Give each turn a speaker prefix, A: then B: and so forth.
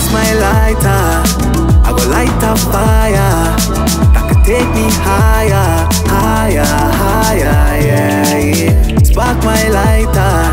A: pass my lighter, I will light a fire that could take me higher, higher, higher, yeah, yeah. Spark my lighter.